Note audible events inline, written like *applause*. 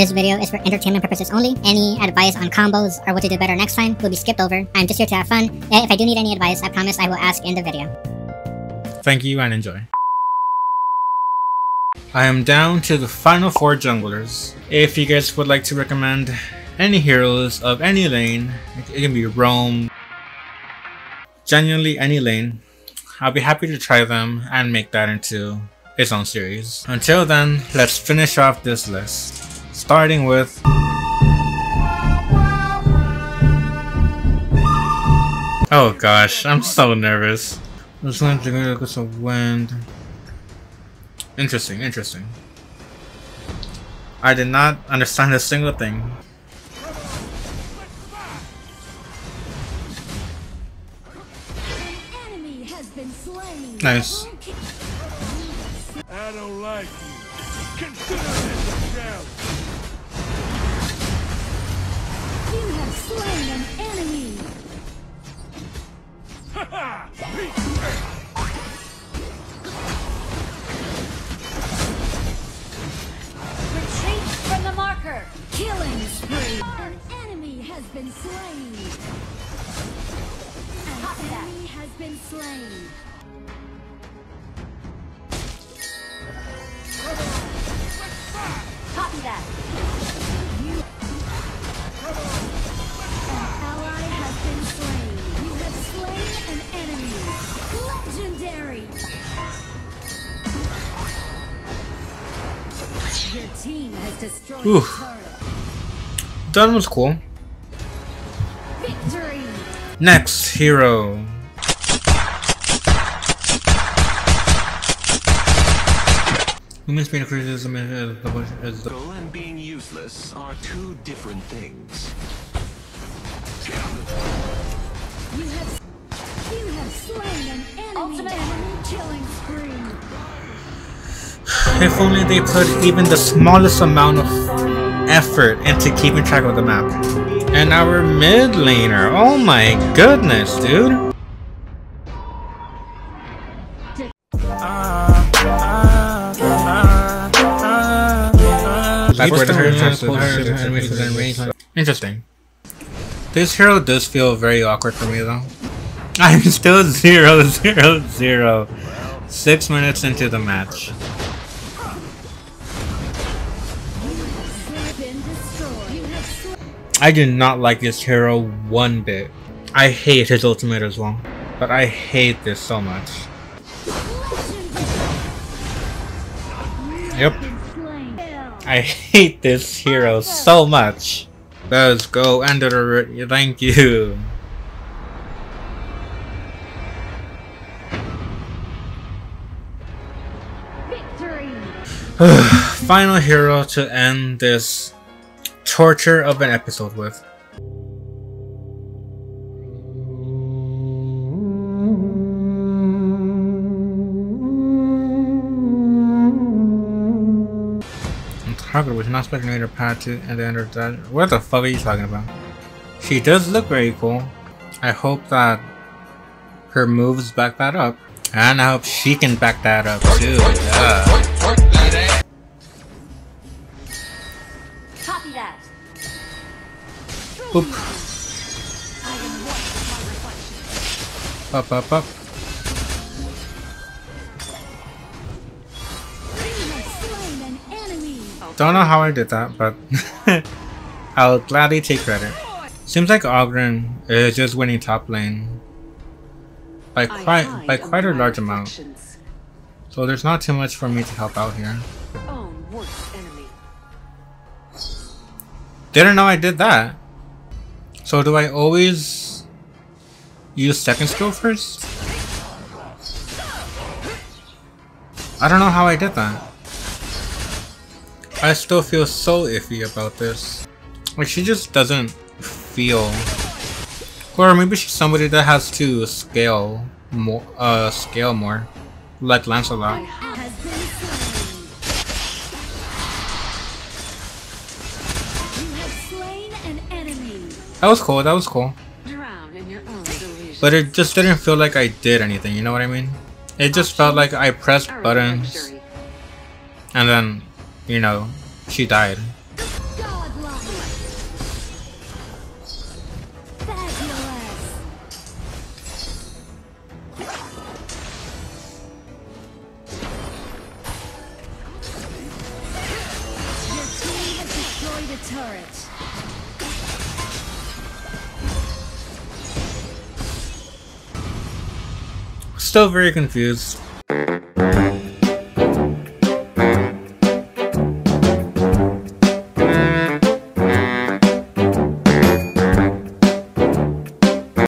This video is for entertainment purposes only. Any advice on combos or what to do better next time will be skipped over. I'm just here to have fun. Eh, if I do need any advice, I promise I will ask in the video. Thank you and enjoy. I am down to the final four junglers. If you guys would like to recommend any heroes of any lane, it can be Roam, genuinely any lane, I'll be happy to try them and make that into its own series. Until then, let's finish off this list. Starting with... Oh gosh, I'm so nervous. This one's gonna go to wind. Interesting, interesting. I did not understand a single thing. Nice. I don't like you. Consider this a challenge. Killing spree. An enemy has been slain. An enemy has been slain. Team Oof. the. That was cool. Victory. Next hero. Human speed criticism is the is the and being useless are two different things. You have you have slain an enemy. Ultimate enemy killing spree. If only they put even the smallest amount of effort into keeping track of the map. And our mid laner, oh my goodness, dude. Interesting. This hero does feel very awkward for me though. *laughs* I'm still zero, zero, zero. Six minutes into the match. I do not like this hero one bit. I hate his ultimate as well. But I hate this so much. Yep. I hate this hero so much. Let's go it already. Thank you. Victory. *sighs* Final hero to end this torture of an episode with. Target was not expecting her pad to the end of that. What the fuck are you talking about? She does look very cool. I hope that her moves back that up. And I hope she can back that up too. Yeah. Boop. I am one with my reflection. Up, up, up. You have slain an enemy. Don't know how I did that, but *laughs* I'll gladly take credit. Seems like Augran is just winning top lane by quite by quite a large amount. So there's not too much for me to help out here. Own worst enemy. Didn't know I did that. So do I always use second skill first? I don't know how I did that. I still feel so iffy about this. Like she just doesn't feel or maybe she's somebody that has to scale more uh scale more. Like Lancelot. That was cool, that was cool. But it just didn't feel like I did anything, you know what I mean? It just felt like I pressed buttons and then, you know, she died. turret. still very confused.